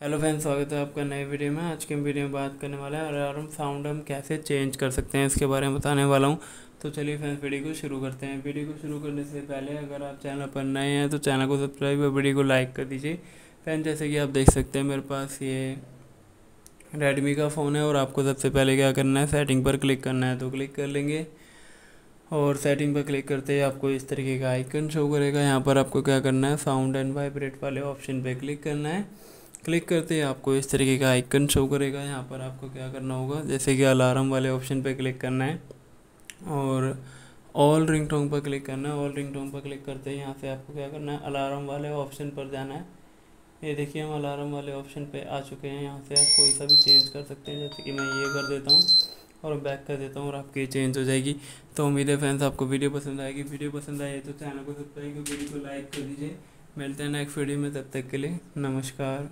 Hello friends, स्वागत है आपका नए वीडियो में। आज के वीडियो में बात करने वाला है अलार्म साउंड हम कैसे चेंज कर सकते हैं, इसके बारे में बताने वाला हूँ। तो चलिए फ्रेंड्स, वीडियो को शुरू करते हैं। वीडियो को शुरू करने से पहले अगर आप चैनल पर नए हैं तो चैनल को सब्सक्राइब और वीडियो को लाइक कर दीजिए। फ्रेंड जैसे कि आप देख सकते हैं, मेरे पास ये रेडमी का फ़ोन है और आपको सबसे पहले क्या करना है सेटिंग पर क्लिक करना है तो क्लिक कर लेंगे। और सेटिंग पर क्लिक करते ही आपको इस तरीके का आइकन शो करेगा। यहाँ पर आपको क्या करना है साउंड एंड वाइब्रेट वाले ऑप्शन पर क्लिक करना है। क्लिक करते ही, आपको इस तरीके का आइकन शो करेगा। यहाँ पर आपको क्या करना होगा? जैसे कि अलार्म वाले ऑप्शन पर क्लिक करना है और ऑल रिंग टोंग पर क्लिक करना है। ऑल रिंग टोंग पर क्लिक करते ही यहाँ से आपको क्या करना है? अलार्म वाले ऑप्शन पर जाना है। ये देखिए, हम अलार्म वाले ऑप्शन पे आ चुके हैं। यहाँ से आप कोई सा भी चेंज कर सकते हैं। जैसे कि मैं ये कर देता हूँ और बैक कर देता हूँ और आपकी चेंज हो जाएगी। तो उम्मीद है फ्रेंड्स आपको वीडियो पसंद आएगी। वीडियो पसंद आई तो चैनल को सब्सक्राइब वीडियो को लाइक कर दीजिए। मिलते हैं नेक्स्ट वीडियो में। तब तक के लिए नमस्कार।